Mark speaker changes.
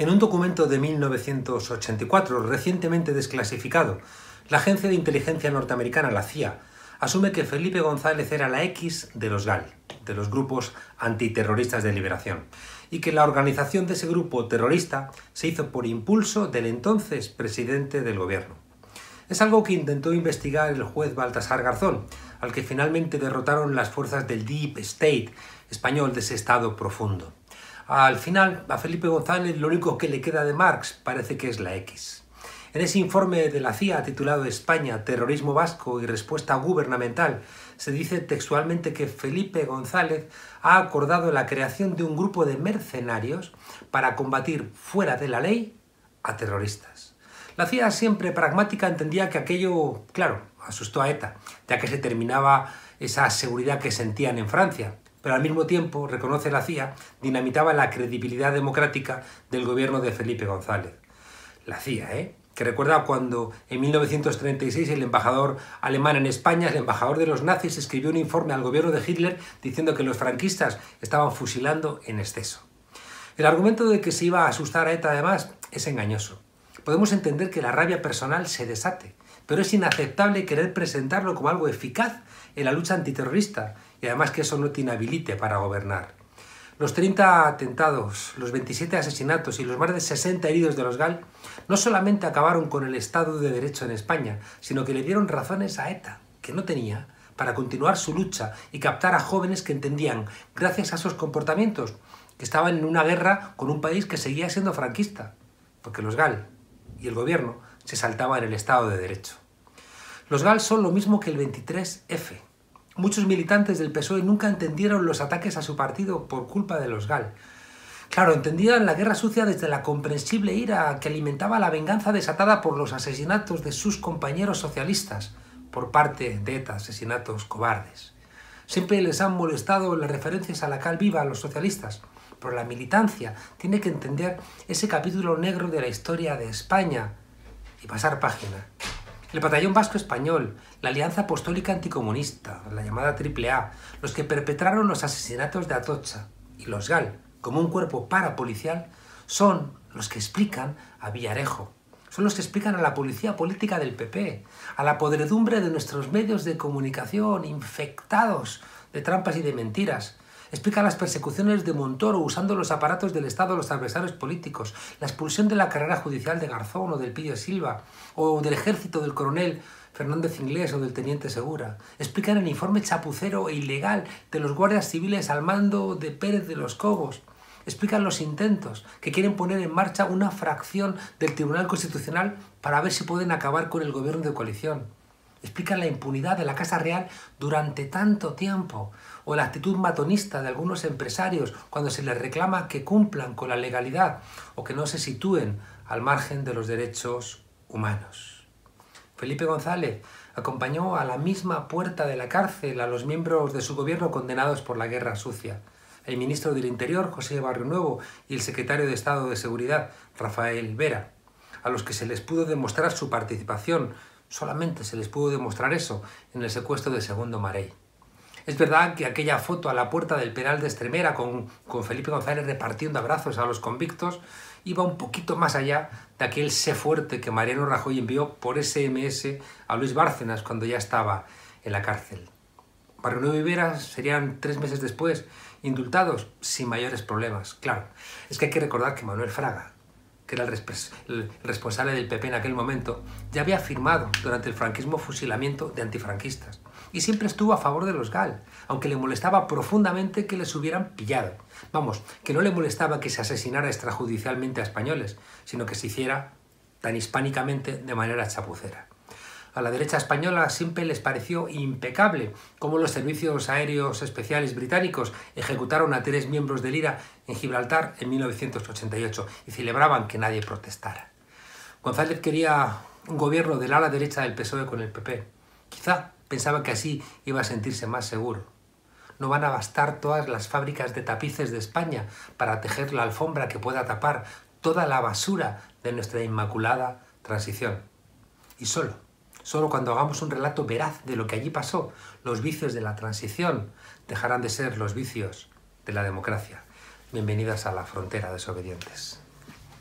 Speaker 1: En un documento de 1984, recientemente desclasificado, la agencia de inteligencia norteamericana, la CIA, asume que Felipe González era la X de los GAL, de los grupos antiterroristas de liberación, y que la organización de ese grupo terrorista se hizo por impulso del entonces presidente del gobierno. Es algo que intentó investigar el juez Baltasar Garzón, al que finalmente derrotaron las fuerzas del Deep State español de ese estado profundo. Al final, a Felipe González lo único que le queda de Marx parece que es la X. En ese informe de la CIA titulado España, Terrorismo Vasco y Respuesta Gubernamental, se dice textualmente que Felipe González ha acordado la creación de un grupo de mercenarios para combatir fuera de la ley a terroristas. La CIA siempre pragmática entendía que aquello, claro, asustó a ETA, ya que se terminaba esa seguridad que sentían en Francia, pero al mismo tiempo, reconoce la CIA, dinamitaba la credibilidad democrática del gobierno de Felipe González. La CIA, ¿eh? que recuerda cuando en 1936 el embajador alemán en España, el embajador de los nazis, escribió un informe al gobierno de Hitler diciendo que los franquistas estaban fusilando en exceso. El argumento de que se iba a asustar a ETA además es engañoso. Podemos entender que la rabia personal se desate, pero es inaceptable querer presentarlo como algo eficaz en la lucha antiterrorista y además que eso no te inhabilite para gobernar. Los 30 atentados, los 27 asesinatos y los más de 60 heridos de los GAL no solamente acabaron con el Estado de Derecho en España, sino que le dieron razones a ETA, que no tenía, para continuar su lucha y captar a jóvenes que entendían, gracias a esos comportamientos, que estaban en una guerra con un país que seguía siendo franquista, porque los GAL y el gobierno se saltaban el Estado de Derecho. Los GAL son lo mismo que el 23F, Muchos militantes del PSOE nunca entendieron los ataques a su partido por culpa de los GAL. Claro, entendían la guerra sucia desde la comprensible ira que alimentaba la venganza desatada por los asesinatos de sus compañeros socialistas por parte de ETA, asesinatos cobardes. Siempre les han molestado las referencias a la cal viva a los socialistas, pero la militancia tiene que entender ese capítulo negro de la historia de España y pasar página. El Batallón Vasco Español, la Alianza Apostólica Anticomunista, la llamada AAA, los que perpetraron los asesinatos de Atocha y los GAL, como un cuerpo parapolicial, son los que explican a Villarejo, son los que explican a la policía política del PP, a la podredumbre de nuestros medios de comunicación infectados de trampas y de mentiras, Explica las persecuciones de Montoro usando los aparatos del Estado a los adversarios políticos, la expulsión de la carrera judicial de Garzón o del Pillo Silva, o del ejército del coronel Fernández Inglés o del teniente Segura. Explican el informe chapucero e ilegal de los guardias civiles al mando de Pérez de los Cobos. Explican los intentos que quieren poner en marcha una fracción del Tribunal Constitucional para ver si pueden acabar con el gobierno de coalición explican la impunidad de la Casa Real durante tanto tiempo, o la actitud matonista de algunos empresarios cuando se les reclama que cumplan con la legalidad o que no se sitúen al margen de los derechos humanos. Felipe González acompañó a la misma puerta de la cárcel a los miembros de su gobierno condenados por la guerra sucia. El ministro del Interior, José Barrio Nuevo, y el secretario de Estado de Seguridad, Rafael Vera, a los que se les pudo demostrar su participación Solamente se les pudo demostrar eso en el secuestro de Segundo Marey. Es verdad que aquella foto a la puerta del penal de Estremera con, con, Felipe González repartiendo abrazos a los convictos iba un poquito más allá de aquel sé fuerte que Mariano Rajoy envió por SMS a Luis Bárcenas cuando ya estaba en la cárcel. Barrio Nuevo y Vera serían tres meses después indultados sin mayores problemas. Claro, es que hay que recordar que Manuel Fraga, que era el, responsable del PP en aquel momento, ya había firmado durante el franquismo fusilamiento de antifranquistas y siempre estuvo a favor de los GAL, aunque le molestaba profundamente que les hubieran pillado. Vamos, que no le molestaba que se asesinara extrajudicialmente a españoles, sino que se hiciera tan hispánicamente de manera chapucera. A la derecha española siempre les pareció impecable cómo los servicios aéreos especiales británicos ejecutaron a tres miembros del IRA en Gibraltar en 1988 y celebraban que nadie protestara. González quería un gobierno del ala derecha del PSOE con el PP. Quizá pensaba que así iba a sentirse más seguro. No van a bastar todas las fábricas de tapices de España para tejer la alfombra que pueda tapar toda la basura de nuestra inmaculada transición. Y solo Solo cuando hagamos un relato veraz de lo que allí pasó, los vicios de la transición dejarán de ser los vicios de la democracia. Bienvenidas a la frontera desobedientes.